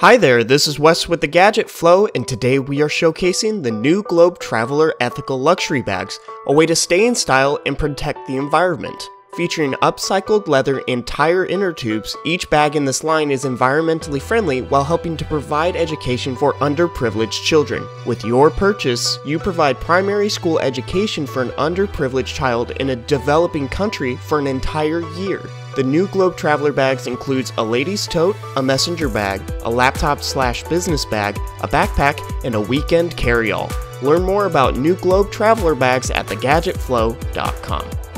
Hi there, this is Wes with the Gadget Flow, and today we are showcasing the new Globe Traveller Ethical Luxury Bags, a way to stay in style and protect the environment. Featuring upcycled leather and tire inner tubes, each bag in this line is environmentally friendly while helping to provide education for underprivileged children. With your purchase, you provide primary school education for an underprivileged child in a developing country for an entire year. The new Globe Traveller bags includes a ladies tote, a messenger bag, a laptop slash business bag, a backpack, and a weekend carry-all. Learn more about new Globe Traveller bags at thegadgetflow.com.